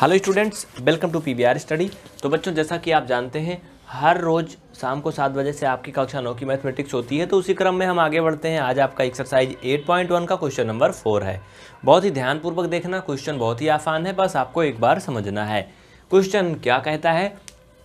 Hello students welcome to PBR study तो बच्चों, जैसा कि आप जानते हैं, हर रोज़ शाम को सात बजे से आपकी कक्षा नौ की मैथमेटिक्स होती है तो उसी क्रम में हम आगे बढ़ते हैं। आज आपका एक्सरसाइज 8.1 का क्वेश्चन नंबर फोर है। बहुत ही ध्यानपूर्वक देखना क्वेश्चन बहुत ही आसान है, बस आपको एक बार समझना है। क्वेश्चन क्या कहता है?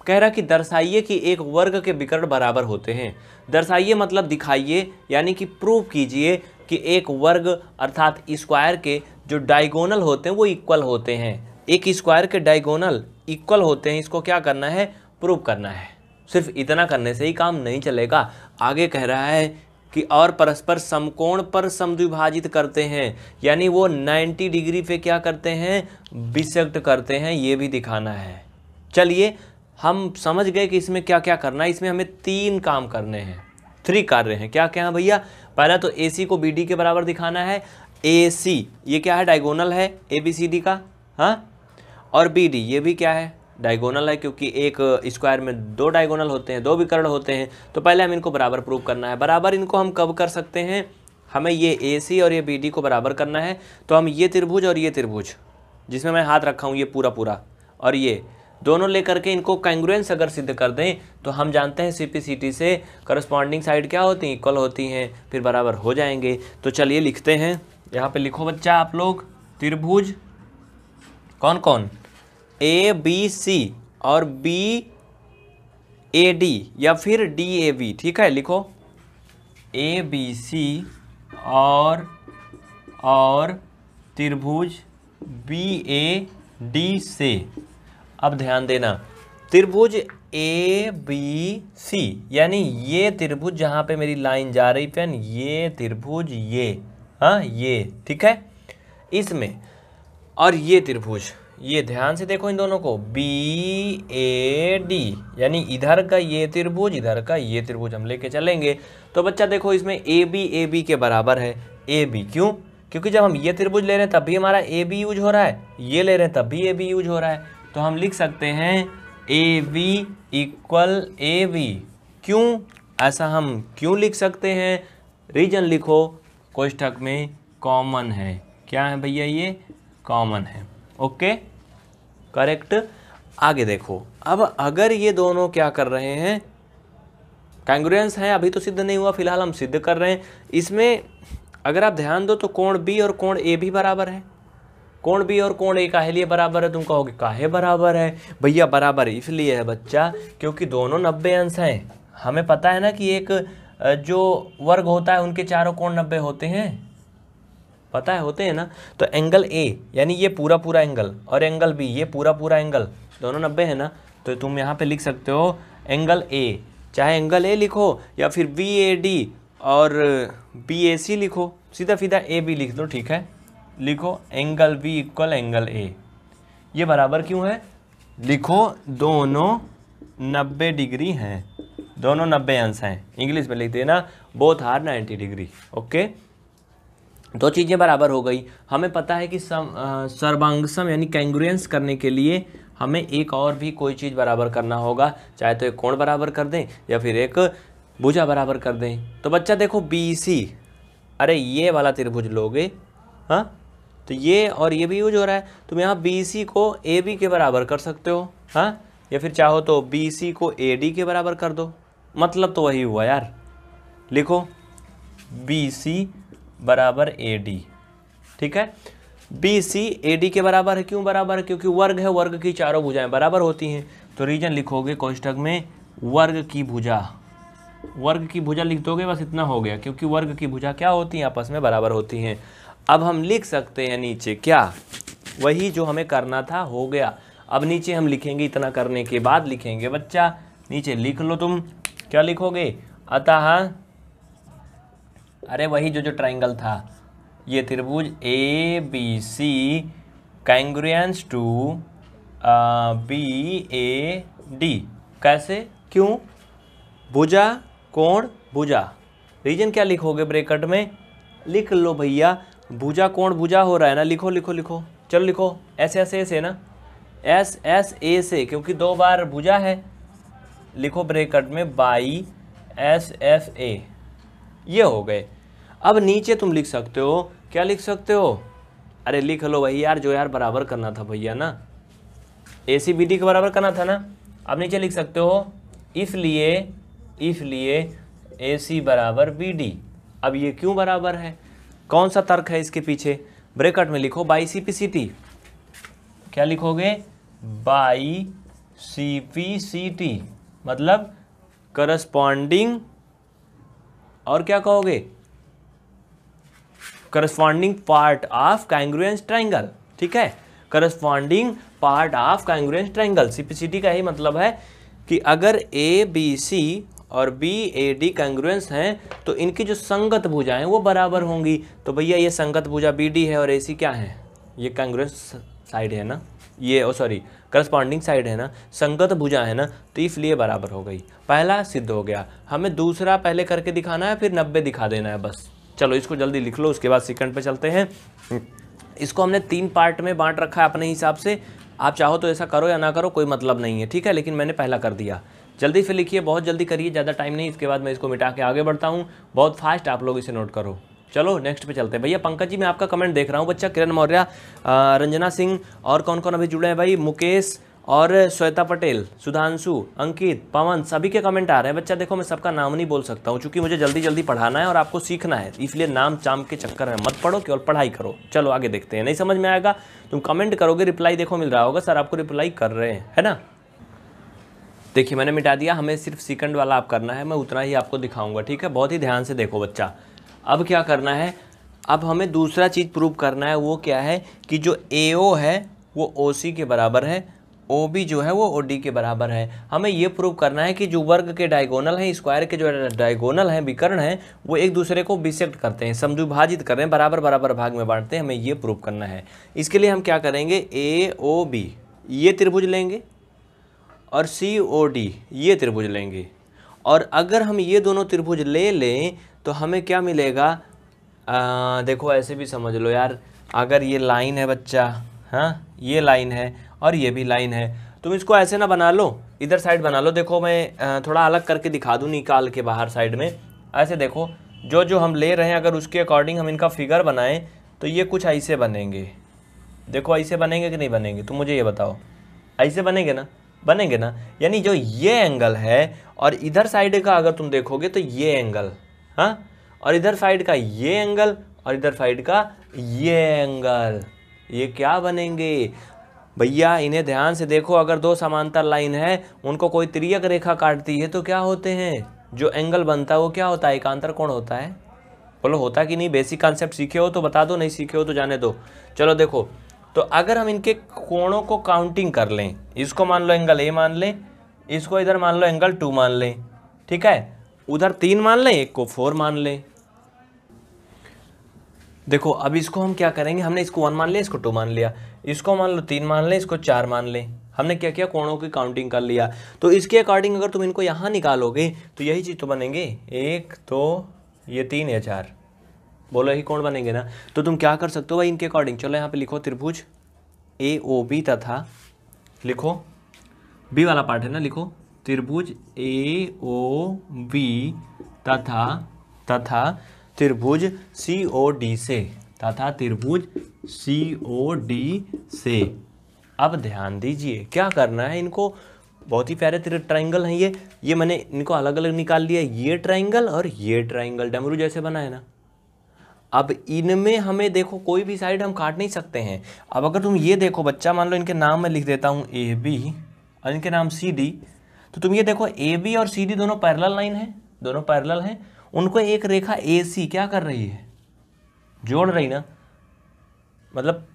कह रहा कि दर्शाइए कि एक वर्ग के विकर्ण बराबर होते हैं। दर्शाइए मतलब दिखाइए, यानी कि प्रूव कीजिए कि एक वर्ग, अर्थात स्क्वायर के जो डायगोनल होते हैं, वो इक्वल होते हैं। एक स्क्वायर के डायगोनल इक्वल होते हैं, इसको क्या करना है? प्रूव करना है। सिर्फ़ इतना करने से ही काम नहीं चलेगा। आगे कह रहा है कि और परस्पर समकोण पर समद्विभाजित करते हैं। यानी वो 90 डिग्री पे क्या करते हैं? विसक्त करते हैं, ये भी दिखाना है। चलिए, हम समझ गए कि इसमें क्या क्या करना है। इसमें हमें तीन काम करने हैं। थ्री कार्य हैं। क्या क्या भैया? पहला तो ए सी को बी डी के बराबर दिखाना है। ए सी ये क्या है? डायगोनल है ए बी सी डी का। हाँ? और बी डी ये भी क्या है? डायगोनल है क्योंकि एक स्क्वायर में दो डायगोनल होते हैं, दो विकर्ण होते हैं तो पहले हम इनको बराबर प्रूव करना है। बराबर इनको हम कब कर सकते हैं? हमें ये ए सी और ये बी डी को बराबर करना है तो हम ये त्रिभुज और ये त्रिभुज, जिसमें मैं हाथ रखा हूँ, ये पूरा पूरा, और ये दोनों लेकर के इनको कैंग्रुएंस अगर सिद्ध कर दें तो हम जानते हैं सीपीसीटी से करस्पॉन्डिंग साइड क्या होती हैं? इक्वल होती हैं, फिर बराबर हो जाएँगे। तो चलिए लिखते हैं। यहाँ पे लिखो बच्चा आप लोग, त्रिभुज कौन कौन ए बी सी और बी ए डी या फिर डी ए बी ठीक है? लिखो। ए बी सी और और त्रिभुज बी ए डी से अब ध्यान देना। त्रिभुज ए बी सी यानी ये त्रिभुज जहाँ पे मेरी लाइन जा रही पेन ये त्रिभुज, ये हाँ ये, ठीक है? इसमें, और ये त्रिभुज। ये ध्यान से देखो इन दोनों को। बी ए डी यानी इधर का ये त्रिभुज, इधर का ये त्रिभुज हम लेके चलेंगे। तो बच्चा देखो इसमें ए बी ए बी के बराबर है। ए बी क्यों? क्योंकि जब हम ये त्रिभुज ले रहे हैं, तब भी हमारा ए बी यूज़ हो रहा है। ये ले रहे हैं, तब भी ए बी यूज़ हो रहा है। तो हम लिख सकते हैं A B equal A B क्यों? ऐसा हम क्यों लिख सकते हैं? रीजन लिखो, कोष्ठक में कॉमन है। क्या है भैया ये? कॉमन है। Okay correct. आगे देखो। अब अगर ये दोनों क्या कर रहे हैं, कैंग्रुएंस हैं, अभी तो सिद्ध नहीं हुआ, फ़िलहाल हम सिद्ध कर रहे हैं। इसमें अगर आप ध्यान दो तो कोण बी और कोण ए भी बराबर है। कोण बी और कोण ए काहे लिए बराबर है? तुम कहोगे, काहे बराबर है? भैया, बराबर इसलिए है बच्चा, क्योंकि दोनों नब्बे अंश हैं। हमें पता है ना कि एक जो वर्ग होता है, उनके चारों कोण नब्बे होते हैं। पता है, होते हैं ना? तो एंगल ए यानी ये पूरा पूरा एंगल और एंगल बी ये पूरा पूरा एंगल दोनों नब्बे है ना? तो तुम यहाँ पे लिख सकते हो एंगल ए चाहे एंगल ए लिखो या फिर बी ए डी और बी ए सी लिखो सीधा सीधा ए बी लिख दो, ठीक है? लिखो angle B equal angle A ये बराबर क्यों है? लिखो दोनों नब्बे डिग्री हैं। दोनों नब्बे अंश हैं। इंग्लिश में लिख देना both are ninety degree okay दो चीज़ें बराबर हो गई। हमें पता है कि सम सर्वांगसम यानी कैंग्रुएंस करने के लिए हमें एक और भी कोई चीज़ बराबर करना होगा। चाहे तो एक कोण बराबर कर दें या फिर एक भुजा बराबर कर दें। तो बच्चा देखो बी सी अरे, ये वाला त्रिभुज लोगे? हाँ? तो ये और ये भी यूज़ हो रहा है। तुम यहाँ बी सी को ए बी के बराबर कर सकते हो। हाँ? या फिर चाहो तो बी सी को ए डी के बराबर कर दो। मतलब तो वही हुआ यार। लिखो बी सी बराबर ए डी ठीक है? बी सी ए डी के बराबर है, क्यों बराबर है? क्योंकि वर्ग है, वर्ग की चारों भुजाएँ बराबर होती हैं। तो रीजन लिखोगे कोष्टक में, वर्ग की भुजा। वर्ग की भुजा लिख दोगे, बस इतना हो गया, क्योंकि वर्ग की भुजा क्या होती हैं? आपस में बराबर होती हैं। अब हम लिख सकते हैं नीचे क्या? वही जो हमें करना था, हो गया। अब नीचे हम लिखेंगे, इतना करने के बाद लिखेंगे। बच्चा, नीचे लिख लो तुम। क्या लिखोगे? अतः अरे वही जो जो ट्राइंगल था। ये त्रिभुज A B C congruence to B A D कैसे? क्यों? भुजा, कोण, भुजा। रीजन क्या लिखोगे ब्रेकट में? लिख लो भैया। भुजा, कोण, भुजा हो रहा है ना? लिखो लिखो लिखो। चलो लिखो। एस एस ए से ना? एस एस ए से, क्योंकि दो बार भुजा है। लिखो ब्रेकट में बाई एस एफ़ ए ये हो गए। अब नीचे तुम लिख सकते हो। क्या लिख सकते हो? अरे लिख लो वही यार, जो यार बराबर करना था भैया ना। ए सी बी डी के बराबर करना था ना। अब नीचे लिख सकते हो इसलिए इसलिए ए सी बराबर बी डी अब ये क्यों बराबर है? कौन सा तर्क है इसके पीछे? ब्रेकट में लिखो, by C P C T. क्या लिखोगे? By C P C T. मतलब करस्पॉन्डिंग और क्या कहोगे? Corresponding part of congruence triangle ठीक है? Corresponding part of congruence triangle CPCT का ही मतलब है कि अगर ए बी सी और बी ए डी कांग्रुएंस हैं तो इनकी जो संगत भुजाएँ वो बराबर होंगी। तो भैया, ये संगत भुजा बी डी है और ए सी क्या है? ये कांग्रुएंस साइड है ना? ये, ओ सॉरी करस्पॉन्डिंग साइड है ना? संगत भुजा है ना? तो इसलिए बराबर हो गई। पहला सिद्ध हो गया। हमें दूसरा पहले करके दिखाना है, फिर नब्बे दिखा देना है, बस। चलो इसको जल्दी लिख लो, उसके बाद सेकंड पे चलते हैं। इसको हमने तीन पार्ट में बांट रखा है अपने हिसाब से। आप चाहो तो ऐसा करो या ना करो, कोई मतलब नहीं है, ठीक है? लेकिन मैंने पहला कर दिया। जल्दी से लिखिए, बहुत जल्दी करिए, ज़्यादा टाइम नहीं, इसके बाद मैं इसको मिटा के आगे बढ़ता हूँ। बहुत फास्ट आप लोग इसे नोट करो। चलो नेक्स्ट पे चलते हैं। भैया, पंकज जी, मैं आपका कमेंट देख रहा हूँ। बच्चा, किरण मौर्य रंजना सिंह और कौन कौन अभी जुड़े हैं? भाई, मुकेश और श्वेता पटेल, सुधांशु, अंकित, पवन, सभी के कमेंट आ रहे हैं। बच्चा देखो, मैं सबका नाम नहीं बोल सकता हूँ क्योंकि मुझे जल्दी जल्दी पढ़ाना है और आपको सीखना है। इसलिए नाम चाम के चक्कर में मत पढ़ो केवल पढ़ाई करो। चलो, आगे देखते हैं। नहीं समझ में आएगा? तुम कमेंट करोगे रिप्लाई देखो मिल रहा होगा। सर आपको रिप्लाई कर रहे हैं, है ना? देखिए, मैंने मिटा दिया। हमें सिर्फ़ सेकंड वाला आप करना है। मैं उतना ही आपको दिखाऊँगा, ठीक है? बहुत ही ध्यान से देखो बच्चा। अब क्या करना है? अब हमें दूसरा चीज़ प्रूव करना है। वो क्या है? कि जो एओ है, वो ओसी के बराबर है। ओ बी जो है वो ओ डी के बराबर है। हमें ये प्रूव करना है कि जो वर्ग के डायगोनल हैं स्क्वायर के जो डायगोनल हैं विकर्ण हैं वो एक दूसरे को बिसेक्ट करते हैं समझुभाजित कर रहे हैं बराबर बराबर भाग में बांटते हैं हमें ये प्रूव करना है। इसके लिए हम क्या करेंगे? ए ओ बी ये त्रिभुज लेंगे और सी ओ डी ये त्रिभुज लेंगे। और अगर हम ये दोनों त्रिभुज ले लें तो हमें क्या मिलेगा? आ, देखो ऐसे भी समझ लो यार अगर ये लाइन है बच्चा हाँ? ये लाइन है और ये भी लाइन है। तुम इसको ऐसे ना बना लो, इधर साइड बना लो। देखो, मैं थोड़ा अलग करके दिखा दूँ निकाल के बाहर साइड में। ऐसे देखो, जो जो हम ले रहे हैं, अगर उसके अकॉर्डिंग हम इनका फिगर बनाएँ तो ये कुछ ऐसे बनेंगे। देखो, ऐसे बनेंगे कि नहीं बनेंगे? तुम मुझे ये बताओ। ऐसे बनेंगे ना? बनेंगे ना? यानी जो ये एंगल है, और इधर साइड का अगर तुम देखोगे तो ये एंगल हाँ? और इधर साइड का ये एंगल और इधर साइड का ये एंगल ये क्या बनेंगे? भैया, इन्हें ध्यान से देखो, अगर दो समांतर लाइन है, उनको कोई त्रियक रेखा काटती है तो क्या होते हैं? जो एंगल बनता है, वो क्या होता है? एकांतर कौन होता है। बोलो, होता कि नहीं? बेसिक कॉन्सेप्ट सीखे हो तो बता दो, नहीं सीखे हो तो जाने दो। चलो देखो तो अगर हम इनके कोणों को काउंटिंग कर लें, इसको मान लो एंगल ए मान लें, इसको इधर मान लो एंगल टू मान लें, ठीक है? उधर तीन मान लें, एक को फोर मान लें। देखो, अब इसको हम क्या करेंगे? हमने इसको वन मान लिया, इसको टू मान लिया। इसको मान लो तीन मान लें, इसको चार मान लें। हमने क्या किया कोणों की काउंटिंग कर लिया? तो इसके अकॉर्डिंग अगर तुम इनको यहाँ निकालोगे तो यही चीज़ तो बनेंगे। एक तो ये तीन, या चार। बोलो, यही कोण बनेंगे ना? तो तुम क्या कर सकते हो भाई इनके अकॉर्डिंग चलो यहाँ पे लिखो त्रिभुज। ए ओ बी तथा लिखो। बी वाला पार्ट है ना, लिखो। त्रिभुज ए ओ बी तथा तथा त्रिभुज सी ओ डी से, तथा त्रिभुज सी ओ डी से। अब ध्यान दीजिए, क्या करना है इनको? बहुत ही प्यारे ट्राइंगल हैं ये। ये मैंने इनको अलग अलग निकाल लिया। ये ट्राइंगल और ये ट्राइंगल डमरू जैसे बना है ना। अब इनमें हमें देखो, कोई भी साइड हम काट नहीं सकते हैं। अब अगर तुम ये देखो, बच्चा मान लो इनके नाम मैं लिख देता हूँ ए बी और इनके नाम सी डी तो तुम ये देखो ए बी और सी डी दोनों पैरेलल लाइन है, दोनों पैरेलल हैं। उनको एक रेखा ए सी क्या कर रही है? जोड़ रही ना? मतलब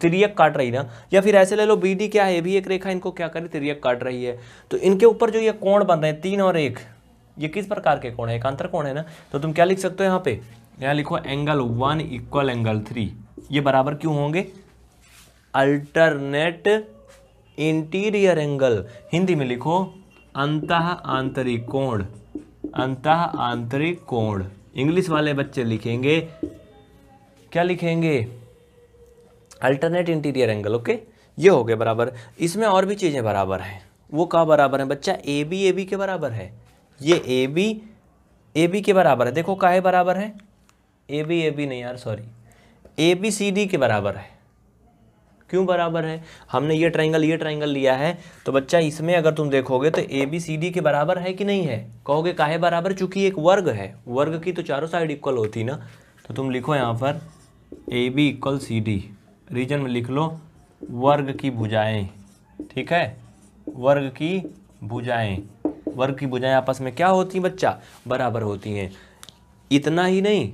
त्रियक काट रही ना? या फिर ऐसे ले लो बी डी क्या है? भी एक रेखा इनको क्या करे त्रियक काट रही है। तो इनके ऊपर जो ये कोण बन रहे हैं, तीन और एक, ये किस प्रकार के कोण है? एकांतर कोण है ना? तो तुम क्या लिख सकते हो यहाँ पे? यहाँ लिखो angle one equal angle three ये बराबर क्यों होंगे? अल्टरनेट इंटीरियर एंगल हिंदी में लिखो, अंत आंतरिक कोण। अंत आंतरिक कोण। इंग्लिश वाले बच्चे लिखेंगे। क्या लिखेंगे? अल्टरनेट इंटीरियर एंगल ओके ये हो गया बराबर। इसमें और भी चीज़ें बराबर हैं। वो कहाँ बराबर है बच्चा? ए बी ए बी के बराबर है। ये ए बी ए बी के बराबर है। देखो, काहे बराबर है? ए बी ए बी नहीं यार sorry A B C D के बराबर है। क्यों बराबर है? हमने ये ट्राइंगल ये ट्राइंगल लिया है। तो बच्चा, इसमें अगर तुम देखोगे तो ए बी सी डी के बराबर है कि नहीं है? कहोगे, काहे बराबर? चूँकि एक वर्ग है। वर्ग की तो चारों साइड इक्वल होती ना। तो तुम लिखो यहाँ पर A B equal C D reason में लिख लो, वर्ग की भुजाएँ। ठीक है? वर्ग की भुजाएँ। वर्ग की भुजाएँ आपस में क्या होती हैं बच्चा? बराबर होती हैं। इतना ही नहीं।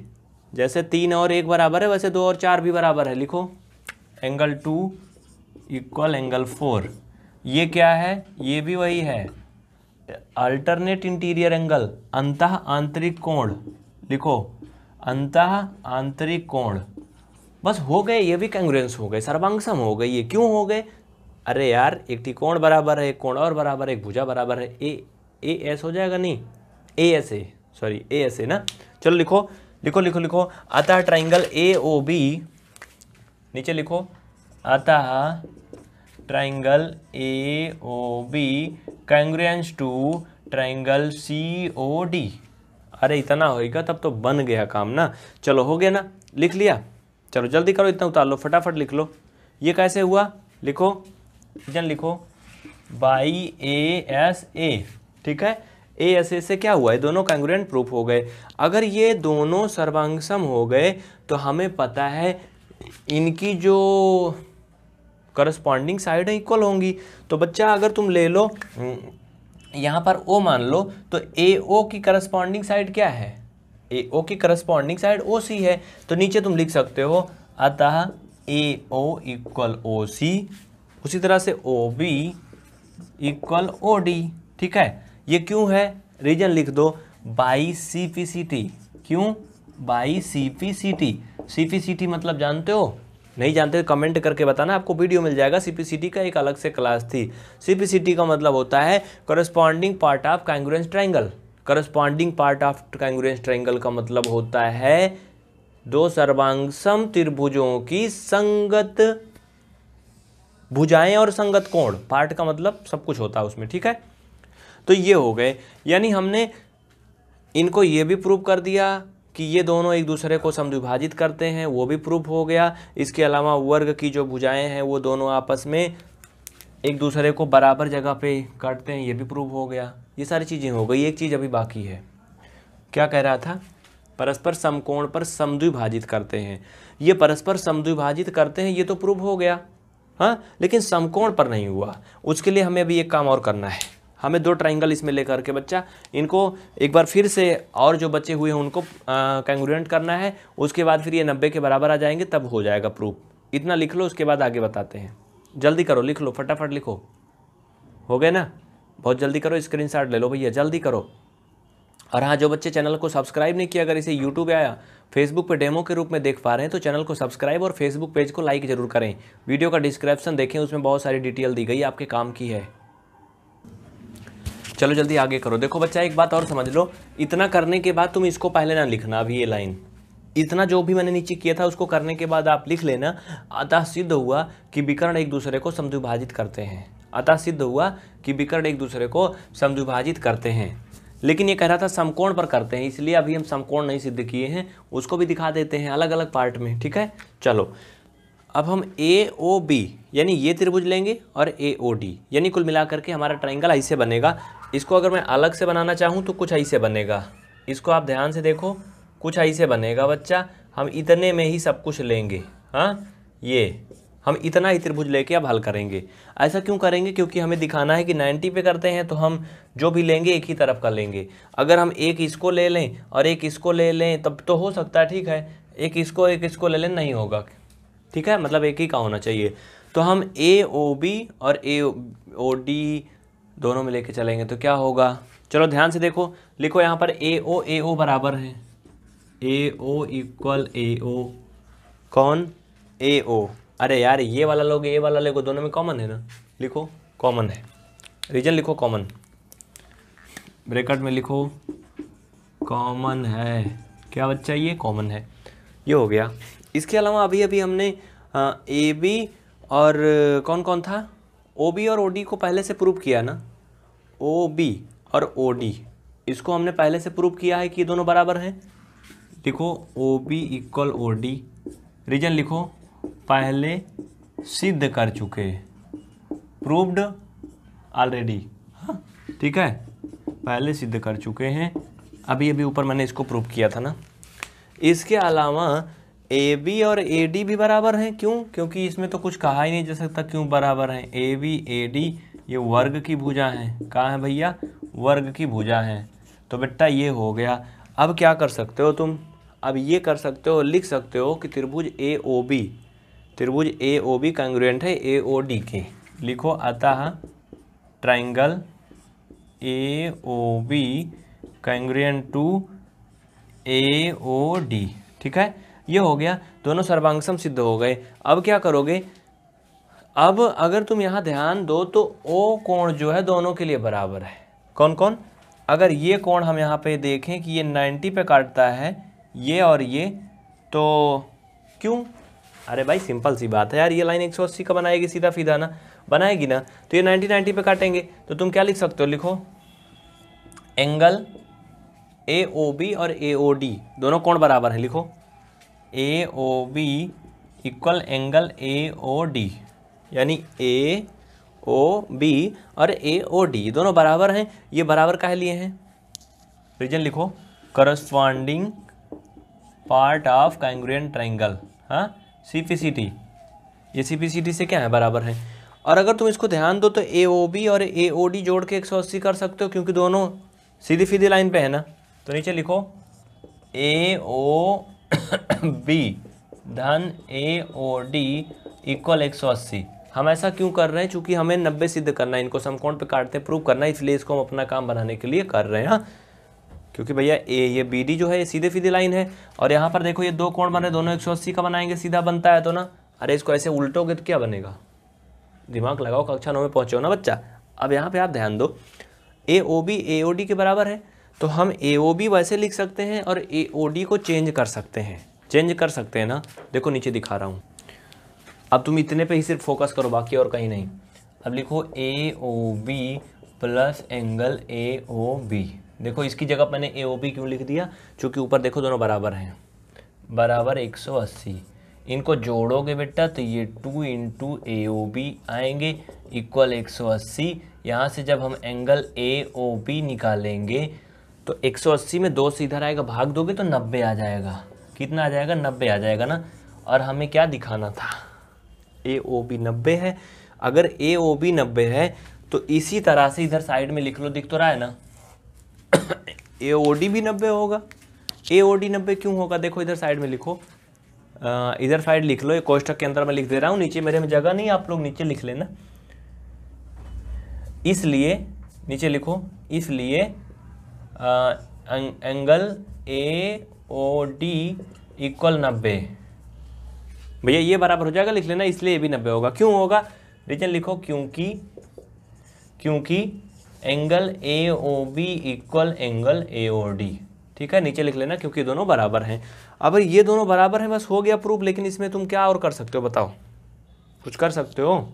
जैसे तीन और एक बराबर है, वैसे दो और चार भी बराबर है। लिखो। Angle two equal angle four. ये क्या है? ये भी वही है। अल्टरनेट इंटीरियर एंगल, अंत आंतरिक कोण। लिखो, अंत आंतरिक कोण। बस हो गए, ये भी कैंग्रेंस हो गए, सर्वांगसम हो गए। ये क्यों हो गए? अरे यार, एक त्रिकोण बराबर है, एक कोण और बराबर है, एक भुजा बराबर है। ए ए, एस हो जाएगा नहीं? A, S, A sorry A, S, A ना? चलो लिखो लिखो लिखो लिखो। अतः ट्राइंगल ए ओ बी नीचे लिखो। अतः triangle A O B congruence to triangle C O D अरे, इतना होएगा तब तो बन गया काम ना। चलो, हो गया ना? लिख लिया। चलो, जल्दी करो, इतना उतार लो, फटाफट लिख लो। ये कैसे हुआ? लिखो। जन लिखो। बाई ए एस ए ठीक है? ए एस ए से क्या हुआ? है दोनों कैंग्रेंट प्रूफ हो गए। अगर ये दोनों सर्वांगसम हो गए तो हमें पता है इनकी जो करस्पॉन्डिंग साइड है इक्वल होंगी। तो बच्चा, अगर तुम ले लो यहाँ पर ओ मान लो तो ए ओ की करस्पॉन्डिंग साइड क्या है? ए ओ की करस्पॉन्डिंग साइड ओ सी है। तो नीचे तुम लिख सकते हो, अतः ए ओ इक्वल ओ सी उसी तरह से O B equal O D ठीक है? ये क्यों है? रीजन लिख दो by C P C T क्यों? By C P C T C मतलब जानते हो? नहीं जानते तो कमेंट करके बताना, आपको वीडियो मिल जाएगा। सी पी सी टी का एक अलग से क्लास थी। सी पी सी टी का मतलब होता है corresponding part of congruence triangle corresponding part of congruence triangle का मतलब होता है दो सर्वांगसम त्रिभुजों की संगत भुजाएँ और संगत कोण। पार्ट का मतलब सब कुछ होता है उसमें, ठीक है? तो ये हो गए। यानी हमने इनको ये भी प्रूव कर दिया। कि ये दोनों एक दूसरे को समद्विभाजित करते हैं, वो भी प्रूफ हो गया। इसके अलावा वर्ग की जो भुजाएँ हैं, वो दोनों आपस में एक दूसरे को बराबर जगह पे काटते हैं, ये भी प्रूफ हो गया। ये सारी चीज़ें हो गई, एक चीज़ अभी बाकी है। क्या कह रहा था? परस्पर समकोण पर समद्विभाजित करते हैं। ये परस्पर समद्विभाजित करते हैं, ये तो प्रूफ हो गया। हाँ लेकिन समकोण पर नहीं हुआ। उसके लिए हमें अभी एक काम और करना है। हमें दो ट्राइंगल इसमें लेकर के बच्चा, इनको एक बार फिर से और जो बच्चे हुए हैं उनको कैंगुरेंट करना है, उसके बाद फिर ये नब्बे के बराबर आ जाएँगे, तब हो जाएगा प्रूफ इतना लिख लो, उसके बाद आगे बताते हैं। जल्दी करो, लिख लो, फटाफट लिखो। हो गए ना? बहुत जल्दी करो स्क्रीन ले लो भैया, जल्दी करो। और हाँ जो बच्चे चैनल को सब्सक्राइब नहीं किया, अगर इसे यूट्यूब या फेसबुक पे डेमो के रूप में देख पा रहे हैं तो चैनल को सब्सक्राइब और फेसबुक पेज को लाइक ज़रूर करें। वीडियो का डिस्क्रिप्शन देखें, उसमें बहुत सारी डिटेल दी गई, आपके काम की है। चलो जल्दी आगे करो। देखो बच्चा, एक बात और समझ लो। इतना करने के बाद तुम इसको पहले ना लिखना, अभी ये लाइन। इतना जो भी मैंने नीचे किया था, उसको करने के बाद आप लिख लेना। अतः सिद्ध हुआ कि विकर्ण एक दूसरे को समद्विभाजित करते हैं। अतः सिद्ध हुआ कि विकर्ण एक दूसरे को समद्विभाजित करते हैं। लेकिन ये कह रहा था समकोण पर करते हैं, इसलिए अभी हम समकोण नहीं सिद्ध किए हैं। उसको भी दिखा देते हैं अलग अलग पार्ट में, ठीक है? चलो। अब हम ए ओ बी यानी ये त्रिभुज लेंगे और ए ओ डी यानी कुल मिलाकर के हमारा ट्राइंगल ऐसे बनेगा। इसको अगर मैं अलग से बनाना चाहूँ तो कुछ ऐसे बनेगा। इसको आप ध्यान से देखो, कुछ ऐसे बनेगा बच्चा। हम इतने में ही सब कुछ लेंगे। हाँ ये। हम इतना ही त्रिभुज लेके अब हल करेंगे। ऐसा क्यों करेंगे? क्योंकि हमें दिखाना है कि 90 पे करते हैं तो हम जो भी लेंगे एक ही तरफ़ का लेंगे। अगर हम एक इसको ले लें और एक इसको ले लें, तब तो हो सकता है, ठीक है। एक इसको एक इसको ले लें, नहीं होगा। ठीक है? मतलब एक ही का होना चाहिए। तो हम ए ओ बी और ए ओ डी दोनों में लेके चलेंगे तो क्या होगा? चलो ध्यान से देखो, लिखो यहाँ पर ए ओ ए ओ बराबर है। ए ओ इक्वल ए ओ कौन? ए ओ अरे यार, ये वाला लोग, ये वाला लोग दोनों में कॉमन है ना? लिखो कॉमन है। रीजन लिखो कॉमन ब्रेकट में लिखो कॉमन है। क्या बच्चा, ये कॉमन है। ये हो गया। इसके अलावा अभी अभी हमने ए बी और कौन कौन था? ओ बी और ओ डी को पहले से प्रूव किया ना? ओ बी और ओ डी इसको हमने पहले से प्रूव किया है कि दोनों बराबर हैं। लिखो O B equal O D reason लिखो, पहले सिद्ध कर चुके। प्रूव्ड ऑलरेडी हाँ ठीक है? पहले सिद्ध कर चुके हैं। अभी अभी ऊपर मैंने इसको प्रूव किया था ना। इसके अलावा ए बी और ए डी भी बराबर हैं। क्यों? क्योंकि इसमें तो कुछ कहा ही नहीं जा सकता क्यों बराबर हैं। ए बी ए डी ये वर्ग की भुजा है। कहाँ है भैया? वर्ग की भुजा है। तो बेटा ये हो गया। अब क्या कर सकते हो तुम? अब ये कर सकते हो, लिख सकते हो कि त्रिभुज ए ओ बी त्रिभुज ए ओ बी कंग्रुएंट है ए ओ डी के। लिखो अतः triangle A O B congruent to A O D ठीक है? ये हो गया। दोनों सर्वांगसम सिद्ध हो गए। अब क्या करोगे? अब अगर तुम यहाँ ध्यान दो तो ओ कोण जो है दोनों के लिए बराबर है। कौन कौन? अगर ये कोण हम यहाँ पे देखें कि ये 90 पे काटता है, ये और ये तो क्यों? अरे भाई, सिंपल सी बात है यार, ये लाइन 180 का बनाएगी सीधा फीधा ना? बनाएगी ना? तो ये 90 90 पे काटेंगे तो तुम क्या लिख सकते हो? लिखो। एंगल ए ओ बी और ए ओ डी, दोनों कोण बराबर हैं, लिखो। A O B equal angle A O D. यानी ए ओ बी और ए ओ डी दोनों बराबर हैं। ये बराबर काहे लिए हैं? रीजन लिखो। Corresponding part of congruent triangle हाँ? सी पी सी टी ये सी पी सी टी से क्या है? बराबर है। और अगर तुम इसको ध्यान दो तो ए ओ बी और ए ओ डी जोड़ के एक सौ अस्सी कर सकते हो, क्योंकि दोनों सीधी सीधी लाइन पे है ना। तो नीचे लिखो। ए ओ बी धन ए ओ डी इक्वल एक सौ अस्सी। हम ऐसा क्यों कर रहे हैं? चूँकि हमें नब्बे सिद्ध करना है, इनको समकोण पे काटते प्रूव करना है, इसलिए इसको हम अपना काम बनाने के लिए कर रहे हैं हाँ। क्योंकि भैया ए ये बी डी जो है, ये सीधे सीधी लाइन है। और यहाँ पर देखो, ये दो कोण बने, दोनों एक सौ अस्सी का बनाएँगे, सीधा बनता है तो ना। अरे इसको ऐसे उल्टोगे तो क्या बनेगा? दिमाग लगाओ, कक्षा नौ में पहुँचो ना बच्चा। अब यहाँ पे आप ध्यान दो ए ओ बी ए ओ डी के बराबर है। तो हम ए ओ बी वैसे लिख सकते हैं और ए ओ डी को चेंज कर सकते हैं। चेंज कर सकते हैं ना। देखो, नीचे दिखा रहा हूँ। अब तुम इतने पे ही सिर्फ़ फोकस करो, बाकी और कहीं नहीं। अब लिखो A O B plus angle A O B देखो, इसकी जगह मैंने ए ओ बी क्यों लिख दिया? क्योंकि ऊपर देखो दोनों बराबर हैं। बराबर 180 इनको जोड़ोगे बेटा तो ये two into A O B आएँगे इक्वल एक सौ अस्सी। यहाँ से जब हम एंगल ए ओ बी निकालेंगे तो 180 में दो से इधर आएगा, भाग दोगे तो 90 आ जाएगा। कितना आ जाएगा? 90 आ जाएगा ना? और हमें क्या दिखाना था? ए ओ बी नब्बे है। अगर ए ओ बी नब्बे है तो इसी तरह से इधर साइड में लिख लो, दिख तो रहा है ना? ए ओ डी भी नब्बे होगा। ए ओ डी नब्बे क्यों होगा? देखो, इधर साइड में लिखो। इधर साइड लिख लो ये कोष्टक के अंदर मैं लिख दे रहा हूँ, नीचे मेरे में जगह नहीं, आप लोग नीचे लिख लेना। इसलिए, नीचे लिखो, इसलिए angle A O D equal नब्बे। भैया, ये बराबर हो जाएगा, लिख लेना, इसलिए ये भी नब्बे होगा। क्यों होगा? रीजन लिखो, क्योंकि क्योंकि angle A O B equal angle A O D ठीक है? नीचे लिख लेना, क्योंकि दोनों बराबर हैं। अब ये दोनों बराबर हैं, बस हो गया प्रूफ लेकिन इसमें तुम क्या और कर सकते हो बताओ? कुछ कर सकते हो?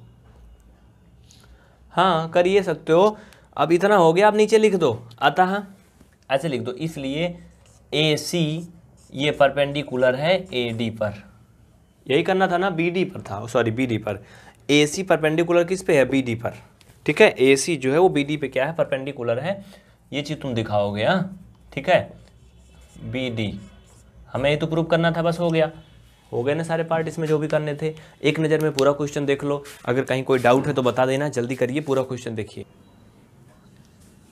हाँ कर ये सकते हो। अब इतना हो गया, आप नीचे लिख दो। अतः, ऐसे लिख दो, इसलिए ए सी ये परपेंडिकुलर है ए डी पर। यही करना था ना बी डी पर था सॉरी बी डी पर। ए सी परपेंडिकुलर किस पे है? बी डी पर। ठीक है? ए सी जो है वो बी डी पे क्या है? परपेंडिकुलर है। ये चीज़ तुम दिखाओगे हाँ? ठीक है? बी डी हमें ये तो प्रूव करना था, बस हो गया। हो गए ना सारे पार्ट इसमें जो भी करने थे। एक नज़र में पूरा क्वेश्चन देख लो। अगर कहीं कोई डाउट है तो बता देना। जल्दी करिए, पूरा क्वेश्चन देखिए।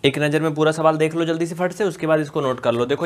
एक नज़र में पूरा सवाल देख लो जल्दी से फट से, उसके बाद इसको नोट कर लो। देखो